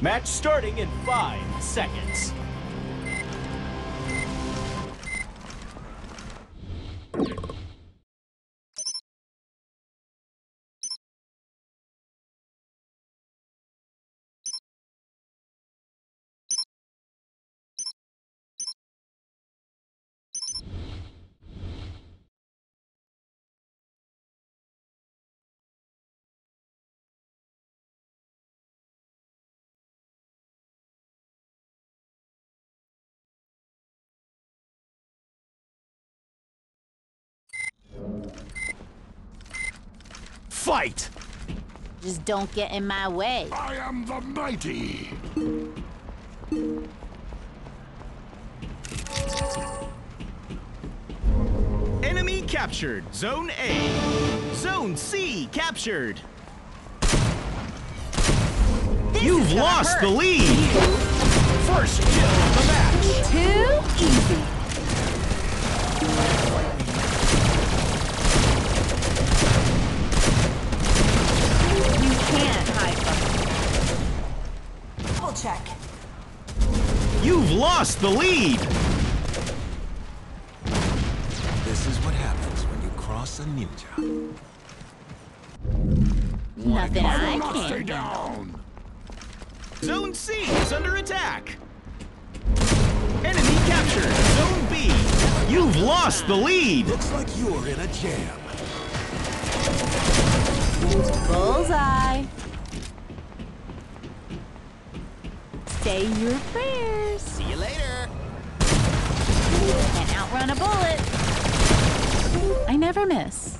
Match starting in five seconds. Fight! Just don't get in my way. I am the mighty. Enemy captured. Zone A. Zone C captured. This You've lost hurt. the lead. First kill of the match. Too easy. Lost the lead. This is what happens when you cross a ninja. Nothing I Not stay down. Zone C is under attack. Enemy captured. Zone B. You've lost the lead. Looks like you're in a jam. Bullseye. Say your prayers. See you later. Can't outrun a bullet. I never miss.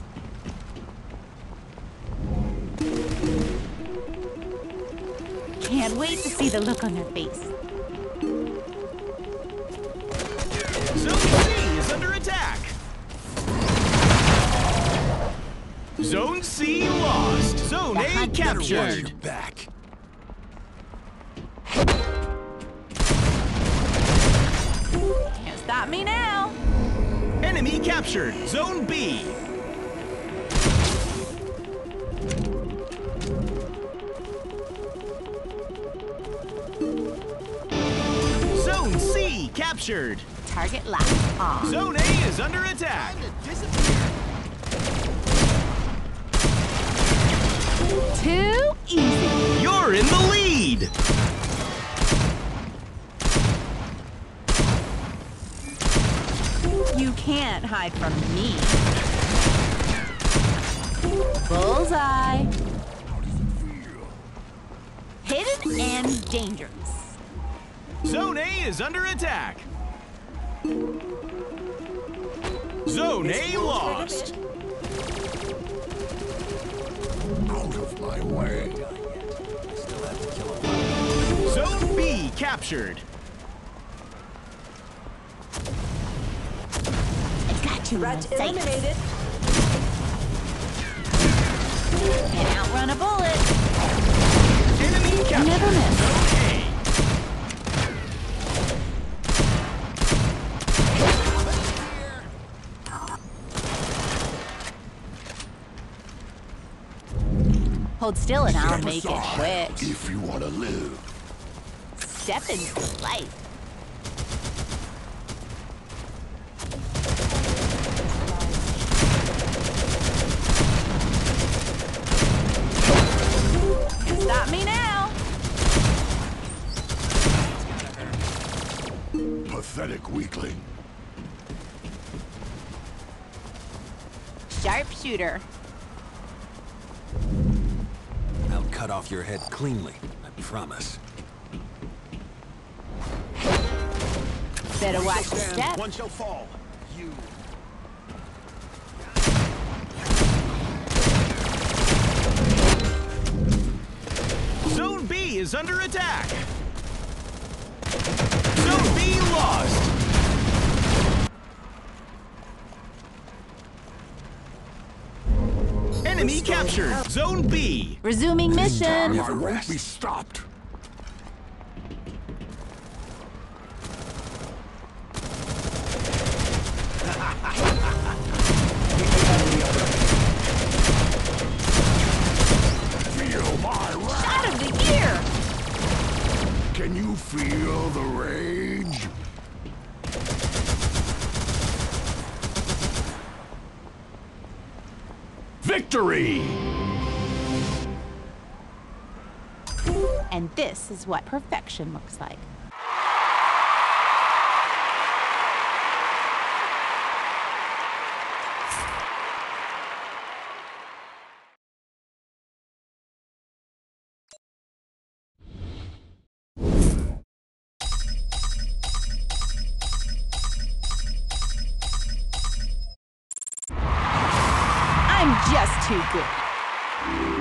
Can't wait to see the look on their face. Zone C is under attack. Zone C lost. Zone The A hunt Better watch your captured. back. Stop me now. Enemy captured. Zone B. Zone C captured. Target locked. Aw. Zone A is under attack. Too easy. You're in the lead. You can't hide from me. Bullseye. Hidden and dangerous. Zone A is under attack. Zone A lost. Out of my way. Still have to kill him. Zone B captured. I got you in Threat sights. eliminated. Can't outrun a bullet. Enemy captured. Never miss. Zone Hold still and I'll Step make it quick. If you want to live. Step into life. Pathetic weakling. Sharpshooter. I'll cut off your head cleanly. I promise. Better watch the step. One shall fall. You. Zone B is under attack. Zone B lost. Enemy captured. Zone B. Resuming mission. I won't be stopped. Feel my wrath. Shot of the year. Can you feel the rage? Victory! And this is what perfection looks like. Just too good.